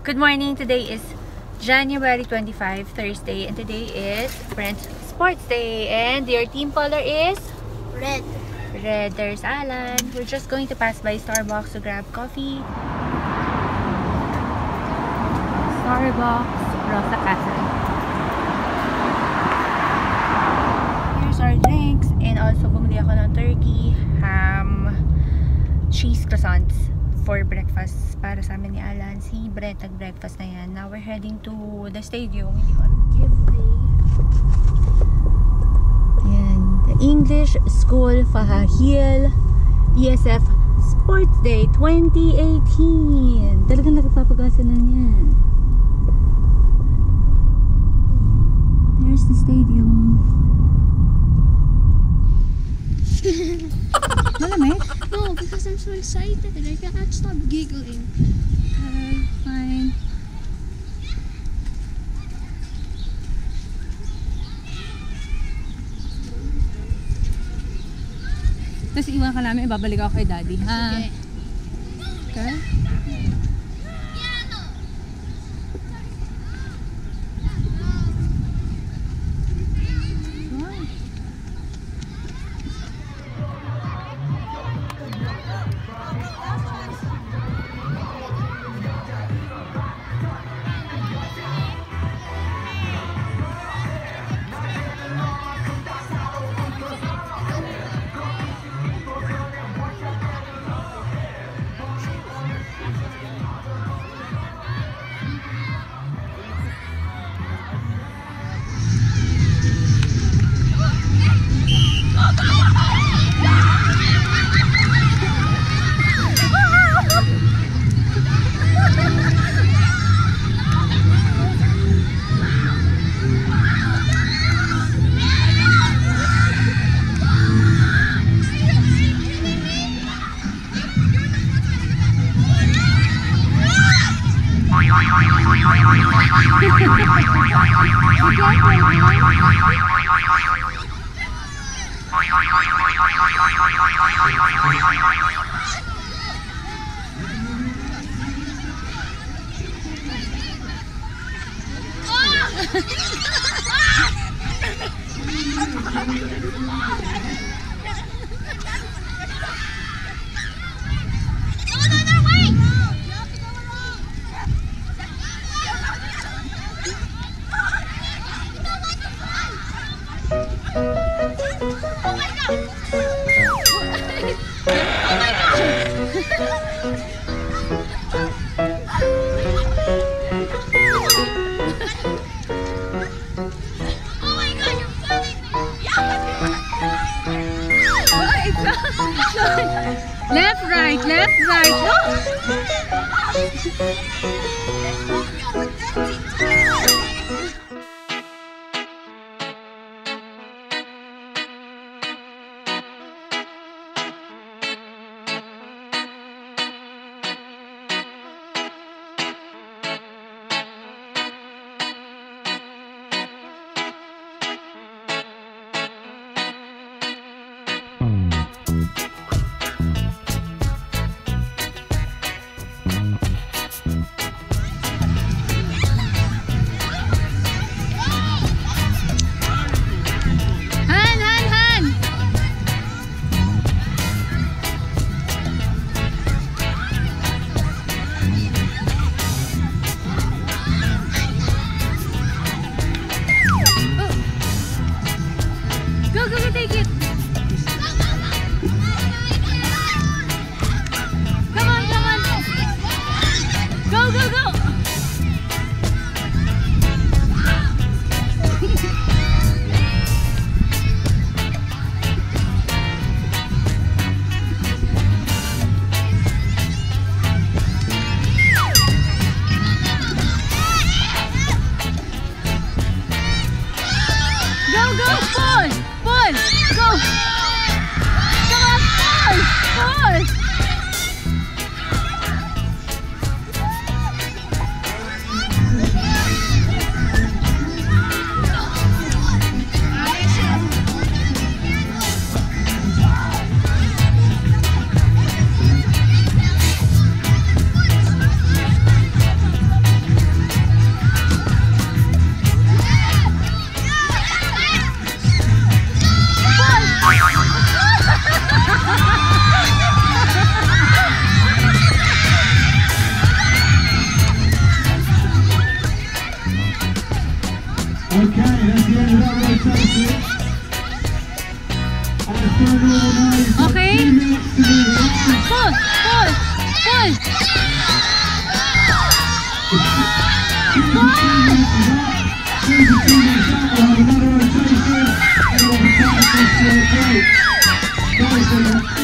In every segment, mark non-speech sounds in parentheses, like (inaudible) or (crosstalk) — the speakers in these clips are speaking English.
Good morning. Today is January 25, Thursday, and today is Brent's Sports Day. And your team color is Red. red. There's Alan. We're just going to pass by Starbucks to grab coffee. Starbucks, Rosa Casa. Here's our drinks. And also, bumili ako ng turkey, ham, cheese croissants for breakfast para sa amin ni Alan. Si Brent nag-breakfast na yan. Now we're heading to the stadium. Hindi ko alam. Giveaway. Ayan. The English School Fahahil ESF Sports Day 2018. Talagang nagpapagasa na niyan. There's the stadium. Malamig? No, because I'm so excited. I cannot stop giggling. Okay, fine. Tapos iwan ka namin, babalik ako kay daddy, ha? Okay. Okay? Get out of their way! Left, right, left, right. Oh no. Okay? Pull! Pull! Pull!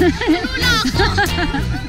Ha ha ha ha ha!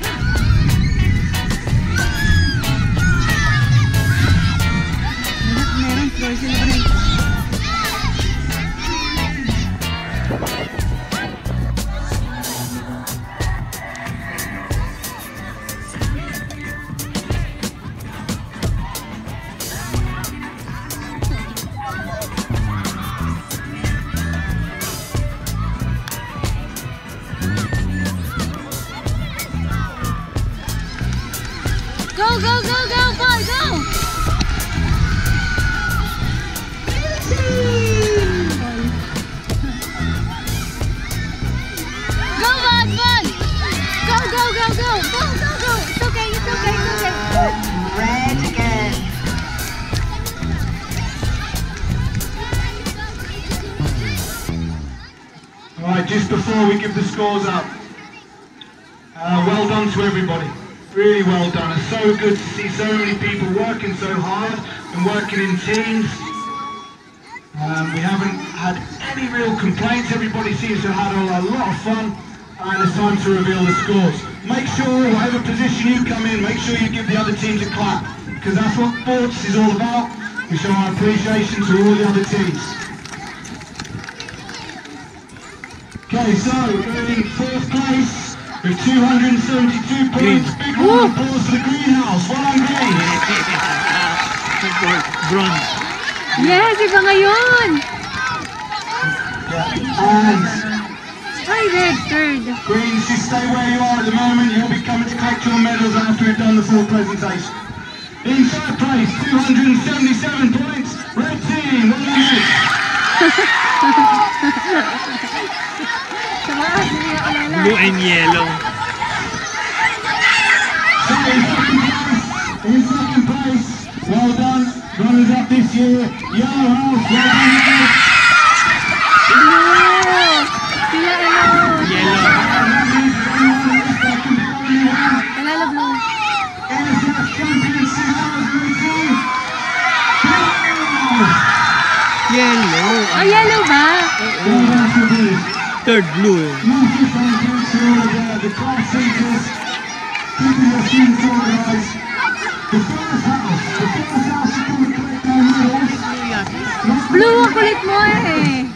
Just before we give the scores up, uh, well done to everybody. Really well done. It's so good to see so many people working so hard and working in teams. Um, we haven't had any real complaints. Everybody seems to have had a, a lot of fun. And it's time to reveal the scores. Make sure, whatever position you come in, make sure you give the other teams a clap. Because that's what sports is all about. We show our appreciation to all the other teams. Okay, so in fourth place with 272 points. Big round of applause for the greenhouse. Well done, green. Bronze. Yes, iba ngayon! And Hi, red third. greens, you stay where you are at the moment. You'll be coming to collect your medals after we've done the full presentation. In third place, 277 points. Red team, well done. (laughs) Blue and yellow. Second place. Well done. Runners up this year. Your house. Well done. Yellow. Oh, yellow ba? blue. Blue kulit mo eh.